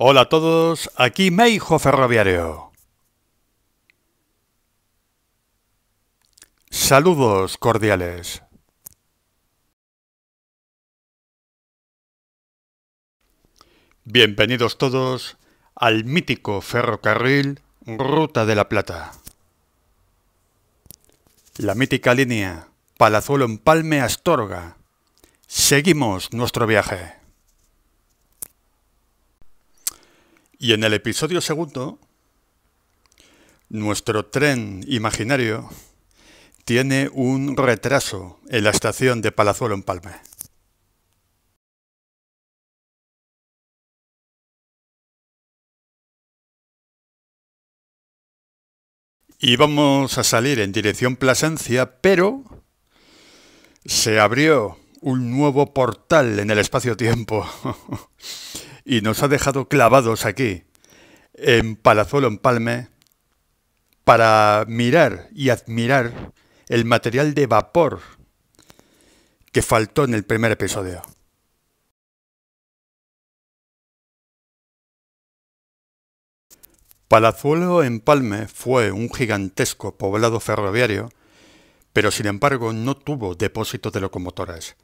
Hola a todos, aquí Meijo Ferroviario. Saludos cordiales. Bienvenidos todos al mítico ferrocarril Ruta de la Plata. La mítica línea Palazuelo-Empalme-Astorga. Seguimos nuestro viaje. Y en el episodio segundo, nuestro tren imaginario tiene un retraso en la estación de Palazuelo en Palme. Íbamos a salir en dirección Plasencia, pero se abrió un nuevo portal en el espacio-tiempo. y nos ha dejado clavados aquí, en Palazuelo Empalme, para mirar y admirar el material de vapor que faltó en el primer episodio. Palazuelo Empalme fue un gigantesco poblado ferroviario, pero sin embargo no tuvo depósito de locomotoras,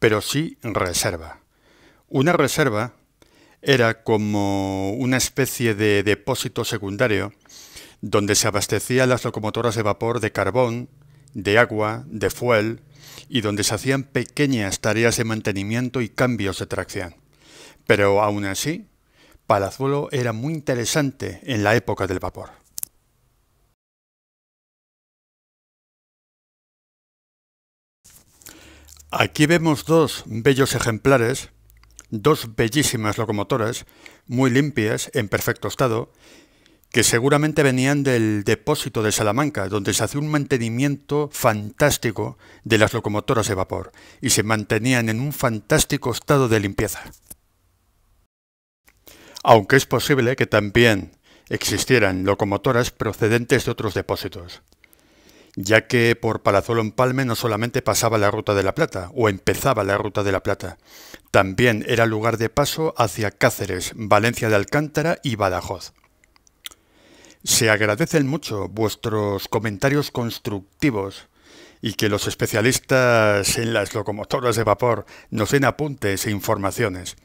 pero sí reserva. Una reserva era como una especie de depósito secundario donde se abastecían las locomotoras de vapor de carbón, de agua, de fuel y donde se hacían pequeñas tareas de mantenimiento y cambios de tracción. Pero aún así, Palazuelo era muy interesante en la época del vapor. Aquí vemos dos bellos ejemplares dos bellísimas locomotoras, muy limpias, en perfecto estado, que seguramente venían del depósito de Salamanca, donde se hacía un mantenimiento fantástico de las locomotoras de vapor, y se mantenían en un fantástico estado de limpieza. Aunque es posible que también existieran locomotoras procedentes de otros depósitos ya que por Palazuelo Empalme no solamente pasaba la Ruta de la Plata, o empezaba la Ruta de la Plata, también era lugar de paso hacia Cáceres, Valencia de Alcántara y Badajoz. Se agradecen mucho vuestros comentarios constructivos y que los especialistas en las locomotoras de vapor nos den apuntes e informaciones,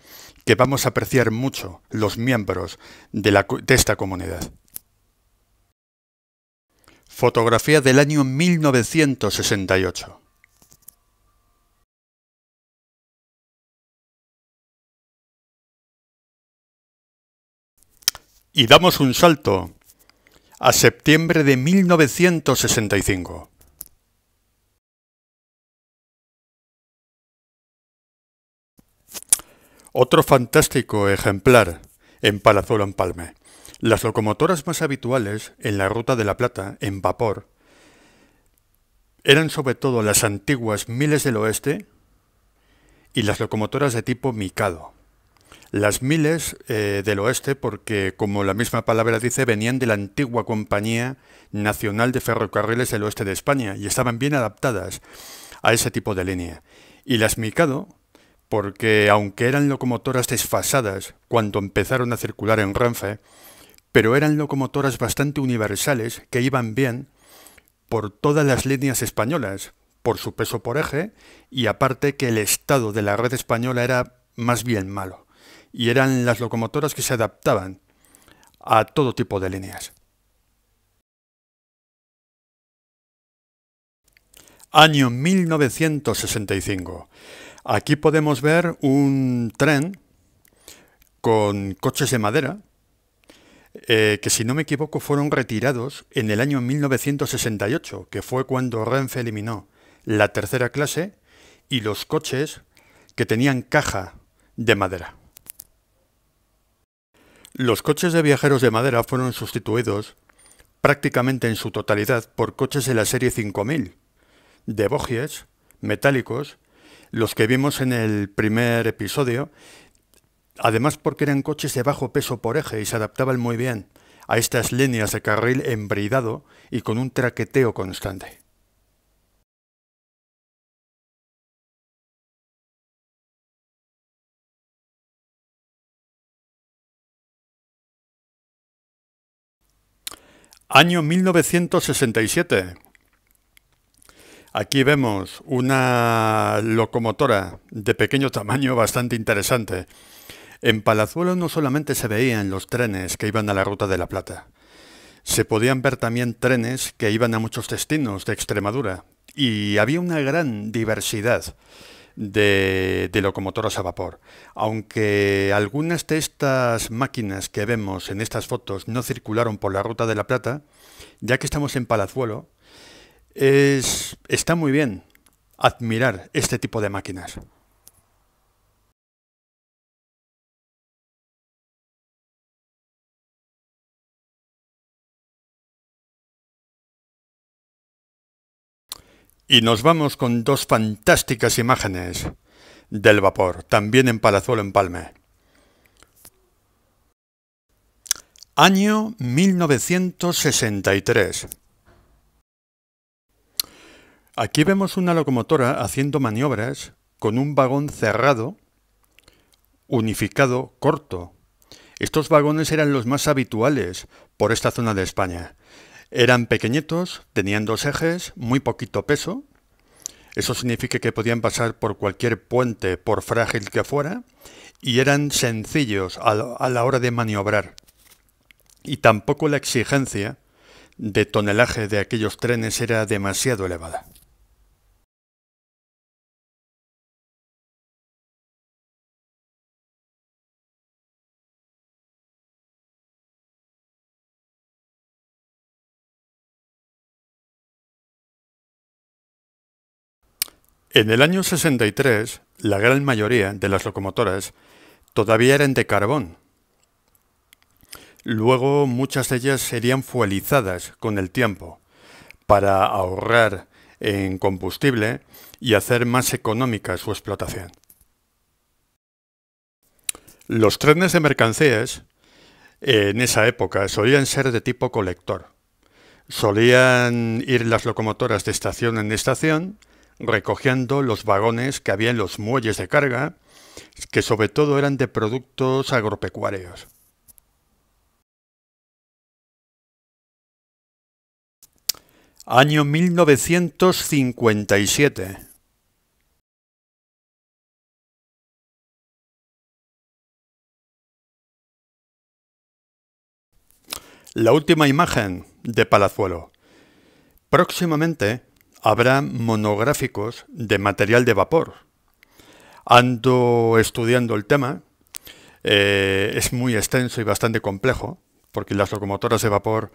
que vamos a apreciar mucho los miembros de, de esta comunidad. Fotografía del año 1968. Y damos un salto a septiembre de 1965. Otro fantástico ejemplar en Palazuelo Empalme. Las locomotoras más habituales en la Ruta de la Plata, en vapor, eran sobre todo las antiguas Miles del Oeste y las locomotoras de tipo Mikado. Las Miles eh, del Oeste porque, como la misma palabra dice, venían de la antigua Compañía Nacional de Ferrocarriles del Oeste de España y estaban bien adaptadas a ese tipo de línea. Y las Mikado porque, aunque eran locomotoras desfasadas cuando empezaron a circular en Renfe, pero eran locomotoras bastante universales que iban bien por todas las líneas españolas, por su peso por eje, y aparte que el estado de la red española era más bien malo, y eran las locomotoras que se adaptaban a todo tipo de líneas. Año 1965. Aquí podemos ver un tren con coches de madera, eh, que si no me equivoco fueron retirados en el año 1968, que fue cuando Renfe eliminó la tercera clase y los coches que tenían caja de madera. Los coches de viajeros de madera fueron sustituidos prácticamente en su totalidad por coches de la serie 5000, de bogies, metálicos, los que vimos en el primer episodio Además porque eran coches de bajo peso por eje y se adaptaban muy bien a estas líneas de carril embridado y con un traqueteo constante. Año 1967. Aquí vemos una locomotora de pequeño tamaño bastante interesante. En Palazuelo no solamente se veían los trenes que iban a la Ruta de la Plata, se podían ver también trenes que iban a muchos destinos de Extremadura y había una gran diversidad de, locomotoras a vapor. Aunque algunas de estas máquinas que vemos en estas fotos no circularon por la Ruta de la Plata, ya que estamos en Palazuelo, es, está muy bien admirar este tipo de máquinas. Y nos vamos con dos fantásticas imágenes del vapor, también en Palazuelo Empalme. Año 1963. Aquí vemos una locomotora haciendo maniobras con un vagón cerrado, unificado, corto. Estos vagones eran los más habituales por esta zona de España. Eran pequeñitos, tenían dos ejes, muy poquito peso. Eso significa que podían pasar por cualquier puente, por frágil que fuera, y eran sencillos a la hora de maniobrar. Y tampoco la exigencia de tonelaje de aquellos trenes era demasiado elevada. En el año 63, la gran mayoría de las locomotoras todavía eran de carbón. Luego muchas de ellas serían fuelizadas con el tiempo para ahorrar en combustible y hacer más económica su explotación. Los trenes de mercancías en esa época solían ser de tipo colector. Solían ir las locomotoras de estación en estación recogiendo los vagones que había en los muelles de carga, que sobre todo eran de productos agropecuarios. Año 1957. La última imagen de Palazuelo. Próximamente habrá monográficos de material de vapor. Ando estudiando el tema, eh, es muy extenso y bastante complejo, porque las locomotoras de vapor,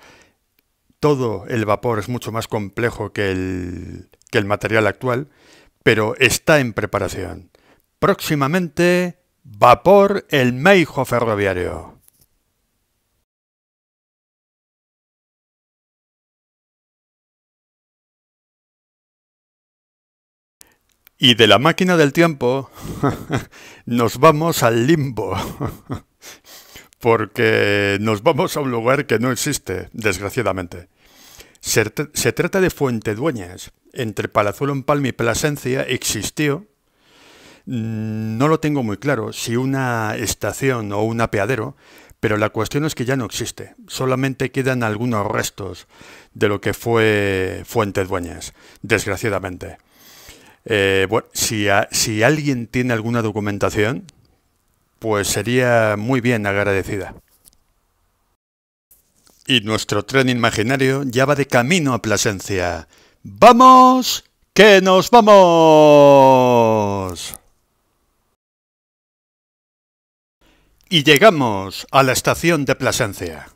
todo el vapor es mucho más complejo que el, que el material actual, pero está en preparación. Próximamente, vapor el Meijo ferroviario. Y de la máquina del tiempo nos vamos al limbo, porque nos vamos a un lugar que no existe, desgraciadamente. Se, trata de Fuente Dueñas. Entre Palazuelo en Palma y Plasencia existió, mm, no lo tengo muy claro, si una estación o un apeadero, pero la cuestión es que ya no existe. Solamente quedan algunos restos de lo que fue Fuente Dueñas, desgraciadamente. Eh, bueno, si, si alguien tiene alguna documentación, pues sería muy bien agradecida. Y nuestro tren imaginario ya va de camino a Plasencia. ¡Vamos! ¡Que nos vamos! Y llegamos a la estación de Plasencia.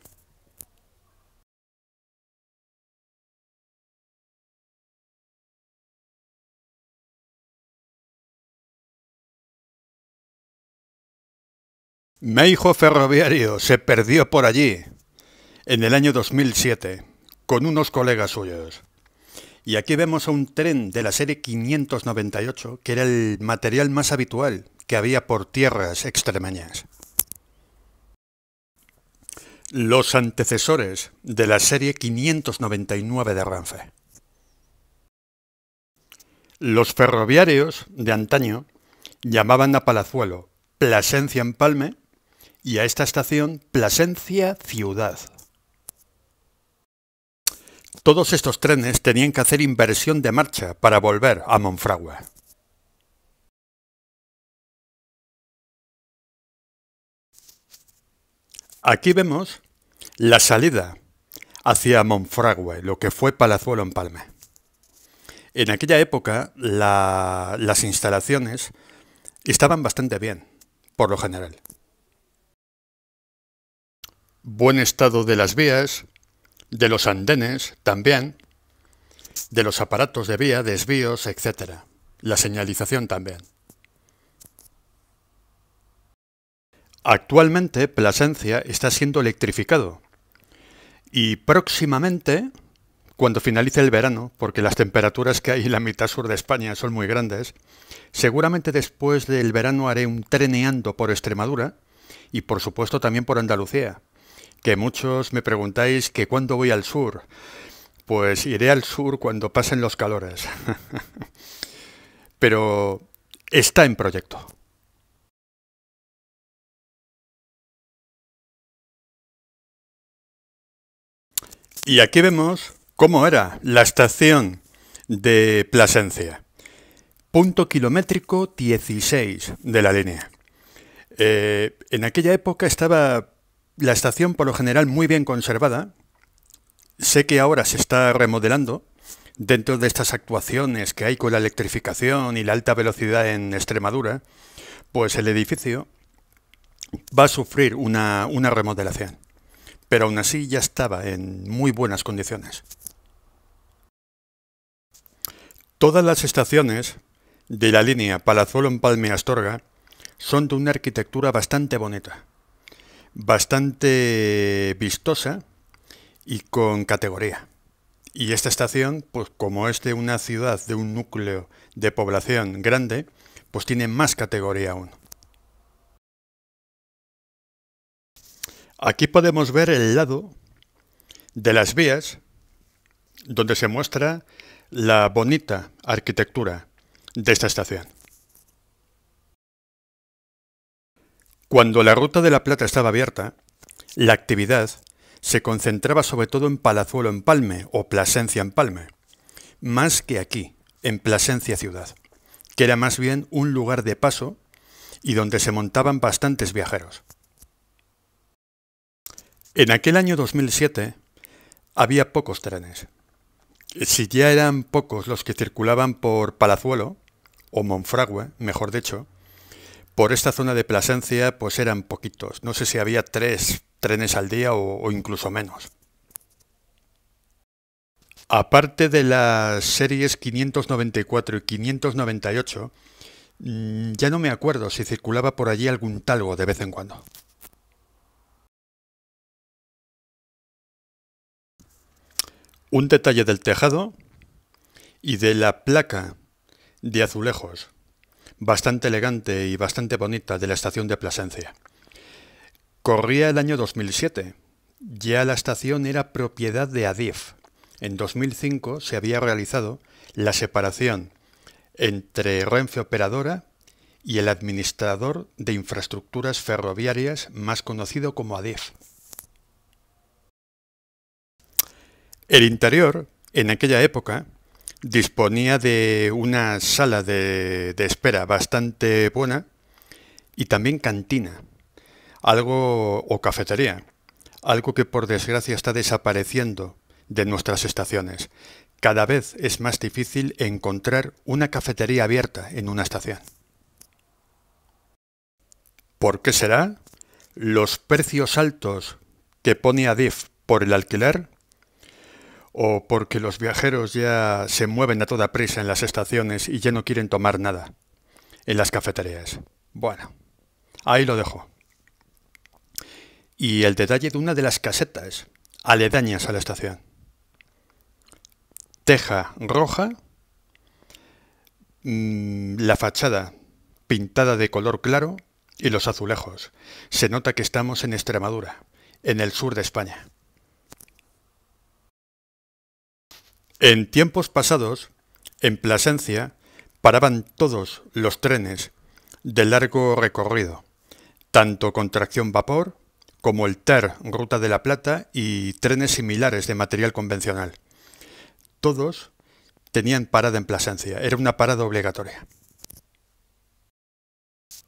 Hijo ferroviario se perdió por allí en el año 2007 con unos colegas suyos. Y aquí vemos a un tren de la serie 598, que era el material más habitual que había por tierras extremeñas. Los antecesores de la serie 599 de Ranfe. Los ferroviarios de antaño llamaban a Palazuelo Plasencia Empalme y a esta estación Plasencia Ciudad. Todos estos trenes tenían que hacer inversión de marcha para volver a Monfragüe. Aquí vemos la salida hacia Monfragüe, lo que fue Palazuelo en Palme. En aquella época las instalaciones estaban bastante bien, por lo general. Buen estado de las vías, de los andenes también, de los aparatos de vía, desvíos, etc. La señalización también. Actualmente Plasencia está siendo electrificado y próximamente, cuando finalice el verano, porque las temperaturas que hay en la mitad sur de España son muy grandes, seguramente después del verano haré un treneando por Extremadura y por supuesto también por Andalucía, que muchos me preguntáis que cuándo voy al sur. Pues iré al sur cuando pasen los calores. Pero está en proyecto. Y aquí vemos cómo era la estación de Plasencia. Punto kilométrico 16 de la línea. Eh, en aquella época estaba la estación por lo general muy bien conservada. Sé que ahora se está remodelando dentro de estas actuaciones que hay con la electrificación y la alta velocidad en Extremadura, pues el edificio va a sufrir una, remodelación pero aún así ya estaba en muy buenas condiciones. Todas las estaciones de la línea Palazuelo en Palme Astorga son de una arquitectura bastante bonita, bastante vistosa y con categoría. Y esta estación, pues como es de una ciudad, de un núcleo de población grande, pues tiene más categoría aún. Aquí podemos ver el lado de las vías donde se muestra la bonita arquitectura de esta estación. Cuando la ruta de la Plata estaba abierta, la actividad se concentraba sobre todo en Palazuelo en Palme o Plasencia en Palme, más que aquí, en Plasencia ciudad, que era más bien un lugar de paso y donde se montaban bastantes viajeros. En aquel año 2007 había pocos trenes. Si ya eran pocos los que circulaban por Palazuelo, o Monfragüe, mejor dicho, por esta zona de Plasencia pues eran poquitos. No sé si había tres trenes al día o, o incluso menos. Aparte de las series 594 y 598, mm, ya no me acuerdo si circulaba por allí algún talgo de vez en cuando. Un detalle del tejado y de la placa de azulejos, bastante elegante y bastante bonita de la estación de Plasencia. Corría el año 2007. Ya la estación era propiedad de Adif. En 2005 se había realizado la separación entre Renfe Operadora y el administrador de infraestructuras ferroviarias más conocido como Adif. El interior, en aquella época, disponía de una sala de, espera bastante buena y también cantina, algo o cafetería, algo que por desgracia está desapareciendo de nuestras estaciones. Cada vez es más difícil encontrar una cafetería abierta en una estación. ¿Por qué será? Los precios altos que pone Adif por el alquiler o porque los viajeros ya se mueven a toda prisa en las estaciones y ya no quieren tomar nada en las cafeterías. Bueno, ahí lo dejo. Y el detalle de una de las casetas aledañas a la estación. Teja roja, mm, la fachada pintada de color claro y los azulejos. Se nota que estamos en Extremadura, en el sur de España. En tiempos pasados, en Plasencia, paraban todos los trenes de largo recorrido, tanto con tracción vapor como el TER Ruta de la Plata y trenes similares de material convencional. todos tenían parada en Plasencia, era una parada obligatoria.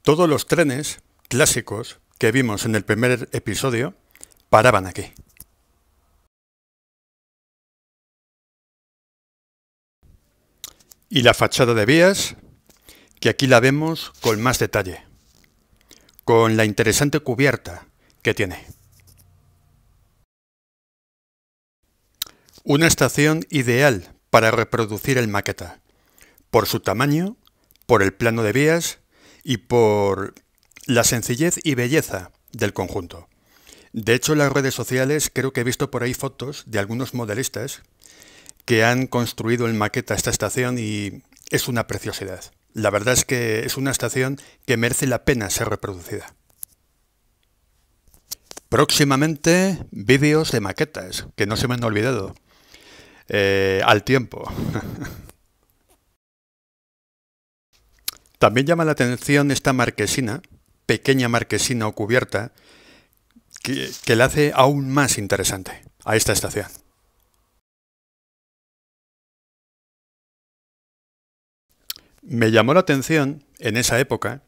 Todos los trenes clásicos que vimos en el primer episodio paraban aquí. Y la fachada de vías, que aquí la vemos con más detalle, con la interesante cubierta que tiene. Una estación ideal para reproducir el maqueta, por su tamaño, por el plano de vías y por la sencillez y belleza del conjunto. De hecho, en las redes sociales creo que he visto por ahí fotos de algunos modelistas que han construido en maqueta esta estación y es una preciosidad. La verdad es que es una estación que merece la pena ser reproducida. Próximamente vídeos de maquetas, que no se me han olvidado. Eh, al tiempo. También llama la atención esta marquesina, pequeña marquesina o cubierta, que, que la hace aún más interesante a esta estación. Me llamó la atención, en esa época,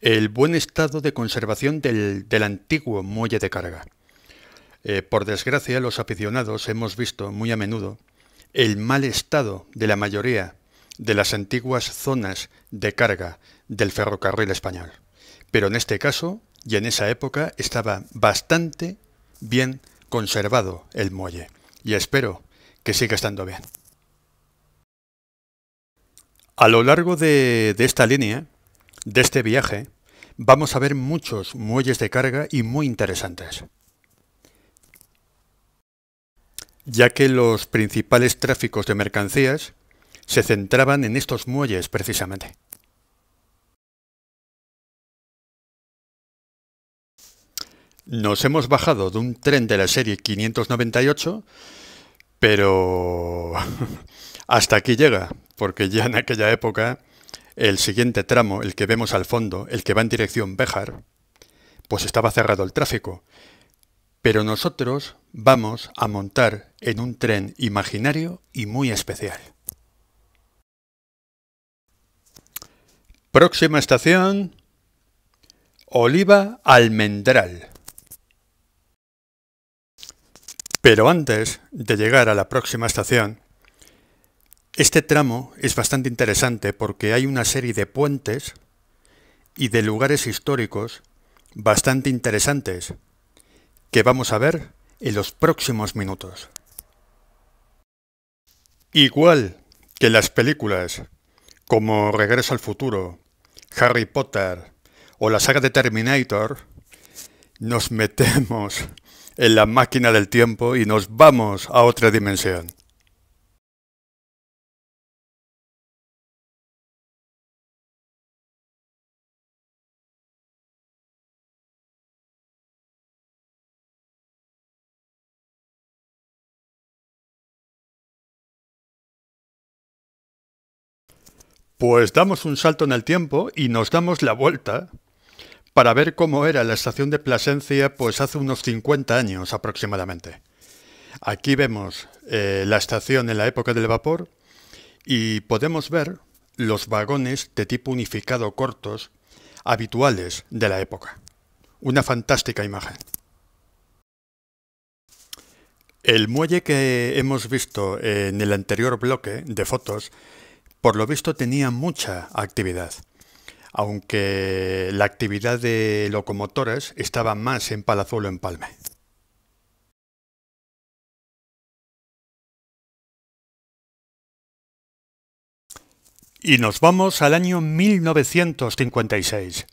el buen estado de conservación del, antiguo muelle de carga. Eh, por desgracia, los aficionados hemos visto muy a menudo el mal estado de la mayoría de las antiguas zonas de carga del ferrocarril español. Pero en este caso y en esa época estaba bastante bien conservado el muelle y espero que siga estando bien. A lo largo de, de esta línea, de este viaje, vamos a ver muchos muelles de carga y muy interesantes. ya que los principales tráficos de mercancías se centraban en estos muelles precisamente. Nos hemos bajado de un tren de la serie 598, pero hasta aquí llega, porque ya en aquella época el siguiente tramo, el que vemos al fondo, el que va en dirección Béjar, pues estaba cerrado el tráfico. Pero nosotros vamos a montar en un tren imaginario y muy especial. Próxima estación, Oliva Almendral. Pero antes de llegar a la próxima estación, este tramo es bastante interesante porque hay una serie de puentes y de lugares históricos bastante interesantes que vamos a ver en los próximos minutos. Igual que las películas como Regreso al futuro, Harry Potter o la saga de Terminator, nos metemos en la máquina del tiempo y nos vamos a otra dimensión. Pues damos un salto en el tiempo y nos damos la vuelta para ver cómo era la estación de Plasencia pues hace unos 50 años aproximadamente. Aquí vemos eh, la estación en la época del vapor y podemos ver los vagones de tipo unificado cortos habituales de la época. Una fantástica imagen. El muelle que hemos visto en el anterior bloque de fotos por lo visto tenía mucha actividad, aunque la actividad de locomotoras estaba más en Palazuelo Empalme. Y nos vamos al año 1956,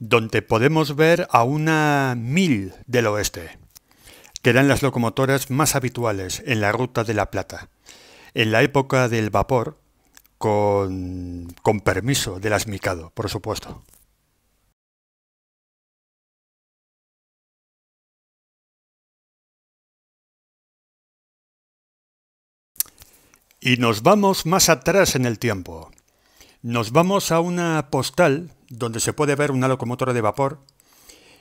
donde podemos ver a una mil del oeste, que eran las locomotoras más habituales en la ruta de la Plata. En la época del vapor, con, con permiso del asmicado, por supuesto. Y nos vamos más atrás en el tiempo. Nos vamos a una postal donde se puede ver una locomotora de vapor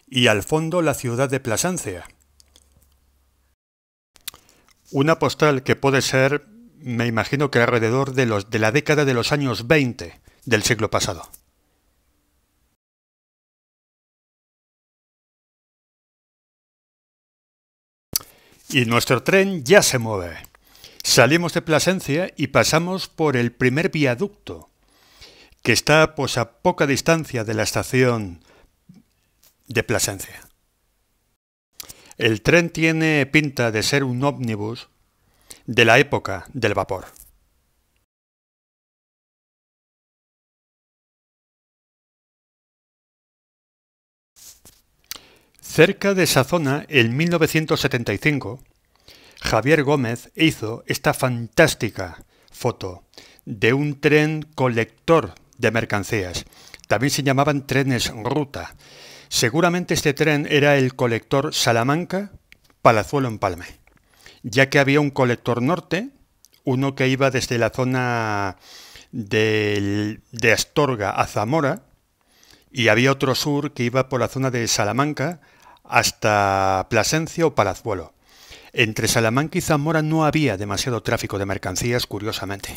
y al fondo la ciudad de Plasancia. Una postal que puede ser me imagino que alrededor de, los, de la década de los años 20 del siglo pasado. Y nuestro tren ya se mueve. Salimos de Plasencia y pasamos por el primer viaducto, que está pues a poca distancia de la estación de Plasencia. El tren tiene pinta de ser un ómnibus de la época del vapor. Cerca de esa zona, en 1975, Javier Gómez hizo esta fantástica foto de un tren colector de mercancías. También se llamaban trenes ruta. Seguramente este tren era el colector Salamanca-Palazuelo-Empalme, ya que había un colector norte, uno que iba desde la zona de, de Astorga a Zamora, y había otro sur que iba por la zona de Salamanca hasta Plasencia o Palazuelo. Entre Salamanca y Zamora no había demasiado tráfico de mercancías, curiosamente.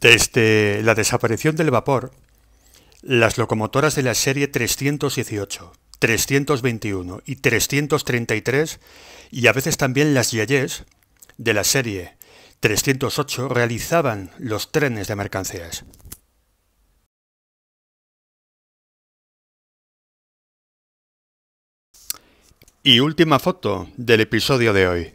Desde la desaparición del vapor, las locomotoras de la serie 318, 321 y 333 y a veces también las Yayés de la serie 308 realizaban los trenes de mercancías. Y última foto del episodio de hoy.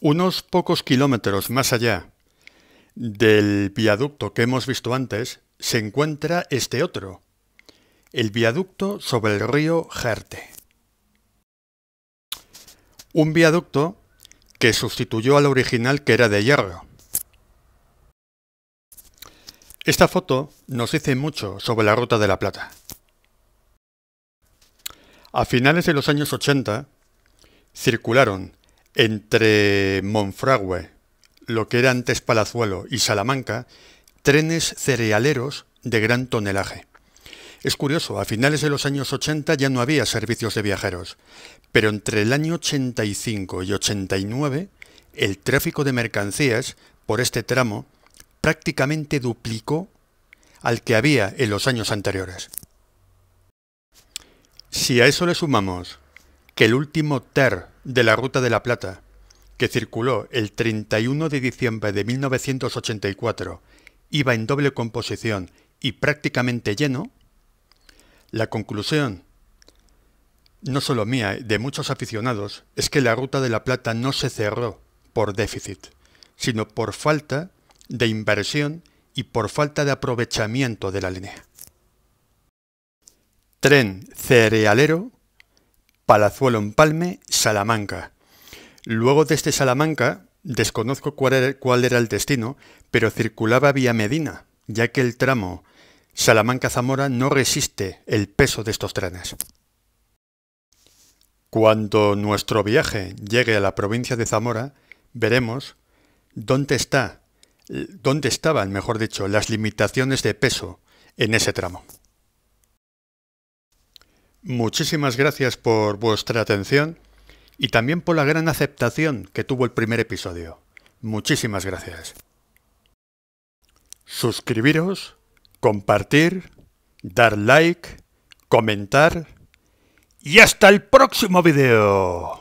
Unos pocos kilómetros más allá del viaducto que hemos visto antes se encuentra este otro, el viaducto sobre el río Jerte. Un viaducto que sustituyó al original que era de hierro. Esta foto nos dice mucho sobre la Ruta de la Plata. A finales de los años 80 circularon entre Monfragüe, lo que era antes Palazuelo, y Salamanca, trenes cerealeros de gran tonelaje. Es curioso, a finales de los años 80 ya no había servicios de viajeros, pero entre el año 85 y 89 el tráfico de mercancías por este tramo prácticamente duplicó al que había en los años anteriores. Si a eso le sumamos que el último TER de la Ruta de la Plata, que circuló el 31 de diciembre de 1984, iba en doble composición y prácticamente lleno, la conclusión, no solo mía, de muchos aficionados, es que la Ruta de la Plata no se cerró por déficit, sino por falta de inversión y por falta de aprovechamiento de la línea. Tren cerealero, Palazuelo Empalme, Salamanca. Luego desde este Salamanca, desconozco cuál era, el destino, pero circulaba vía Medina, ya que el tramo Salamanca-Zamora no resiste el peso de estos trenes. Cuando nuestro viaje llegue a la provincia de Zamora, veremos dónde está dónde estaban, mejor dicho, las limitaciones de peso en ese tramo. Muchísimas gracias por vuestra atención y también por la gran aceptación que tuvo el primer episodio. Muchísimas gracias. Suscribiros, compartir, dar like, comentar y hasta el próximo video.